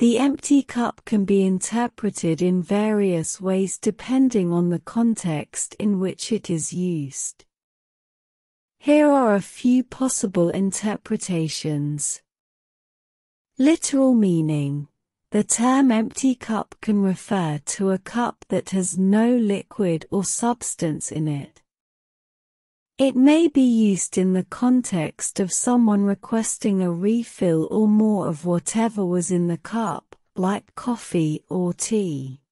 The empty cup can be interpreted in various ways depending on the context in which it is used. Here are a few possible interpretations. Literal meaning. The term empty cup can refer to a cup that has no liquid or substance in it. It may be used in the context of someone requesting a refill or more of whatever was in the cup, like coffee or tea.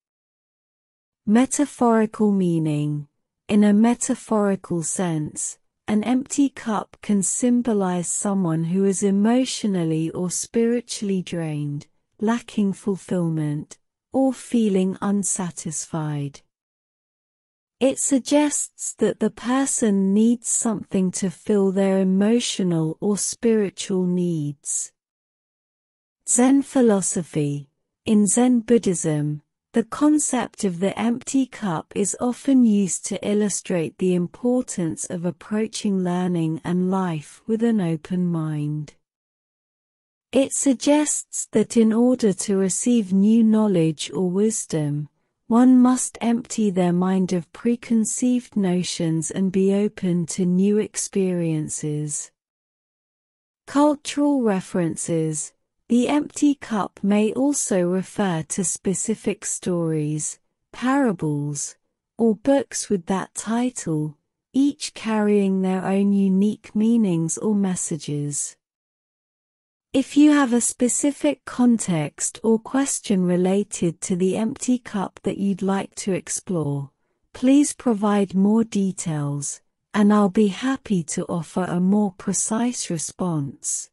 Metaphorical meaning. In a metaphorical sense, an empty cup can symbolize someone who is emotionally or spiritually drained, lacking fulfillment, or feeling unsatisfied. It suggests that the person needs something to fill their emotional or spiritual needs. Zen philosophy. In Zen Buddhism, the concept of the empty cup is often used to illustrate the importance of approaching learning and life with an open mind. It suggests that in order to receive new knowledge or wisdom, one must empty their mind of preconceived notions and be open to new experiences. Cultural references The empty cup may also refer to specific stories, parables, or books with that title, each carrying their own unique meanings or messages. If you have a specific context or question related to the empty cup that you'd like to explore, please provide more details, and I'll be happy to offer a more precise response.